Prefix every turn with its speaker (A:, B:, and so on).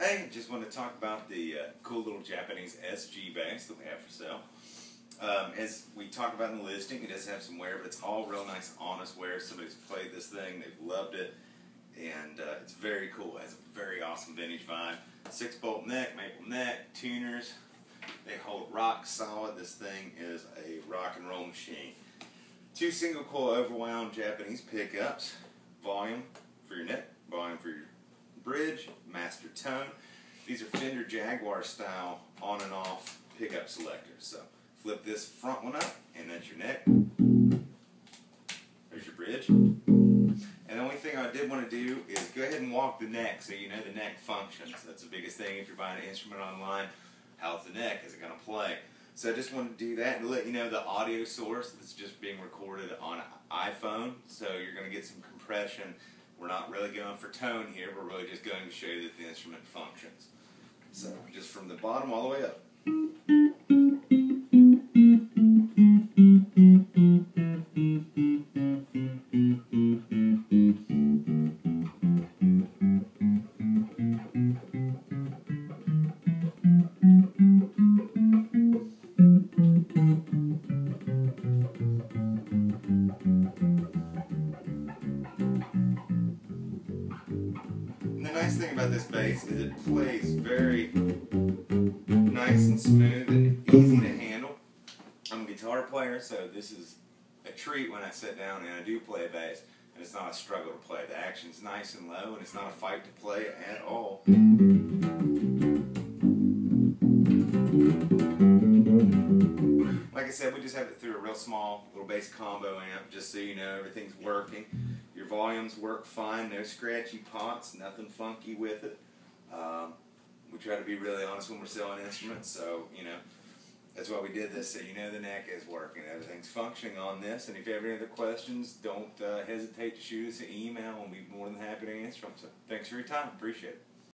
A: Hey, just want to talk about the uh, cool little Japanese SG bass that we have for sale. Um, as we talked about in the listing, it does have some wear, but it's all real nice, honest wear. Somebody's played this thing, they've loved it, and uh, it's very cool. It has a very awesome vintage vibe. Six bolt neck, maple neck, tuners. They hold rock solid. This thing is a rock and roll machine. Two single coil overwound Japanese pickups, volume for your neck, volume for your bridge, master tone. These are Fender Jaguar style on and off pickup selectors. So flip this front one up, and that's your neck. There's your bridge. And the only thing I did want to do is go ahead and walk the neck so you know the neck functions. That's the biggest thing if you're buying an instrument online. How's the neck? Is it going to play? So I just wanted to do that and let you know the audio source that's just being recorded on iPhone. So you're going to get some compression. We're not really going for tone here. We're really just going to show you that the instrument functions. So just from the bottom all the way up. The nice thing about this bass is it plays very nice and smooth and easy to handle. I'm a guitar player, so this is a treat when I sit down and I do play a bass. And it's not a struggle to play. The action's nice and low, and it's not a fight to play at all. Like I said, we just have it through a real small little bass combo amp, just so you know everything's working. Volumes work fine, no scratchy pots, nothing funky with it. Um, we try to be really honest when we're selling instruments, so you know that's why we did this, so you know the neck is working, everything's functioning on this. And if you have any other questions, don't uh, hesitate to shoot us an email, and we'll be more than happy to answer them. So thanks for your time, appreciate it.